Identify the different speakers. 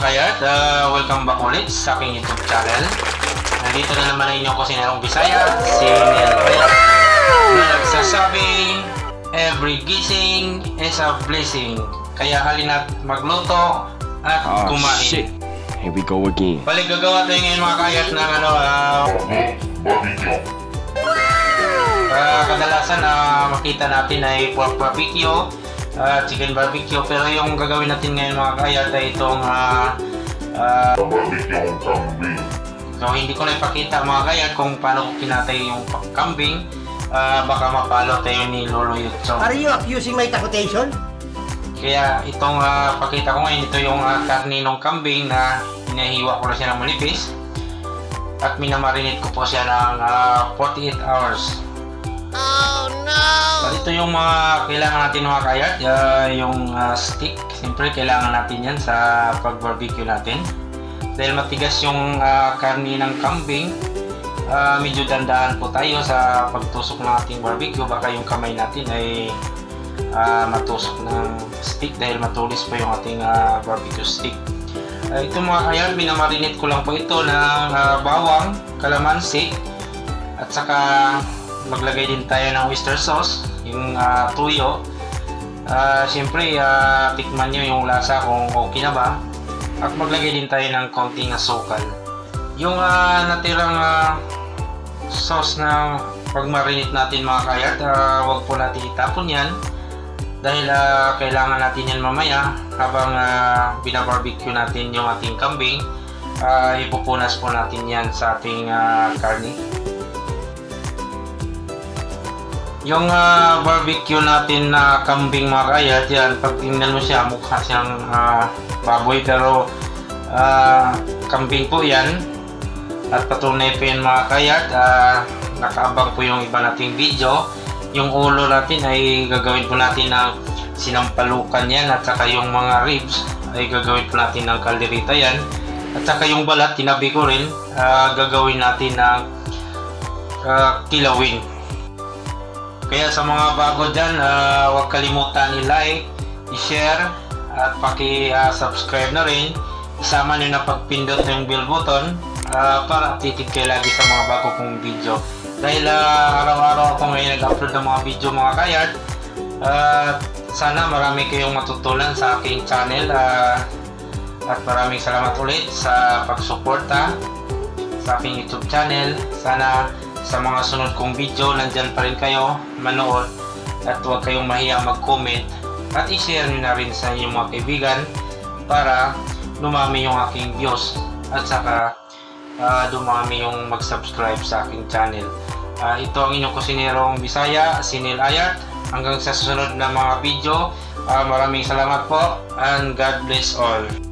Speaker 1: kayat, uh, welcome back ulit sa aking YouTube channel. Nandito na naman ang inyong kusinarong Bisaya, si Nel Kayat, na nagsasabing, every gising is a blessing. Kaya halina't magluto at
Speaker 2: Oh
Speaker 1: kumain.
Speaker 2: shit. Here we go again.
Speaker 1: Balik gagawa tayo ngayon mga kayat ng ano, ah, Ah, kadalasan na makita natin ay pork barbecue, ah, chicken barbecue, pero yung gagawin natin ngayon mga kayat ay itong ah, ah, so hindi ko na ipakita mga kayat kung paano ko kinatay yung kambing, Ah, baka mapalo tayo ni Lolo Yutso.
Speaker 3: Are you accusing my takutation?
Speaker 1: Kaya itong ah, pakita ko ngayon, ito yung uh, karne ng kambing na hinahiwa ko na siya ng manipis at minamarinate ko po siya ng ah, 48 hours. Ito yung mga kailangan natin mga kayat, uh, yung ah, stick. Siyempre, kailangan natin yan sa pag-barbecue natin. Dahil matigas yung ah, karne ng kambing, ah, medyo dandahan po tayo sa pagtusok ng ating barbecue. Baka yung kamay natin ay ah, matusok ng stick dahil matulis po yung ating ah, barbecue stick. Uh, ito mga kayat, minamarinate ko lang po ito ng ah, bawang, kalamansi, at saka maglagay din tayo ng oyster sauce, yung ah, tuyo. Ah, Siyempre, ah, tikman nyo yung lasa kung okay na ba. At maglagay din tayo ng konting asukal. Yung ah, natirang ah, sauce na pag-marinate natin mga kayat, ah, wag po natin itapon yan. Dahil ah, kailangan natin yan mamaya habang ah, binabarbecue natin yung ating kambing. ah, ipupunas po natin yan sa ating ah, karne. Yung ah, barbecue natin na kambing mga yan, pag tingnan mo siya, mukha siyang ah, baboy pero ah, kambing po yan. At patunay po yan mga kayat, ah, nakaabang po yung iba nating video. Yung ulo natin ay gagawin po natin ng sinampalukan yan at saka yung mga ribs ay gagawin po natin ng kalderita yan. At saka yung balat, tinabi ko rin, ah, gagawin natin ng ah, kilawin. Kaya sa mga bago dyan, ah, huwag kalimutan i-like, i-share, at paki-subscribe na rin. Isama nyo na pagpindot yung bell button ah, para updated kayo lagi sa mga bago kong video. Dahil ah, araw-araw ako ngayon nag-upload ng mga video mga kayat. At sana marami kayong matutunan sa aking channel. ah, at maraming salamat ulit sa pagsuporta sa aking YouTube channel. Sana sa mga sunod kong video, nandyan pa rin kayo manood at huwag kayong mahiya mag-comment at i-share nyo na rin sa inyong mga kaibigan para dumami yung aking views at saka ah, dumami yung mag-subscribe sa aking channel. Ah, ito ang inyong kusinerong Bisaya, Sinil Ayat. Hanggang sa susunod na mga video, ah, maraming salamat po and God bless all.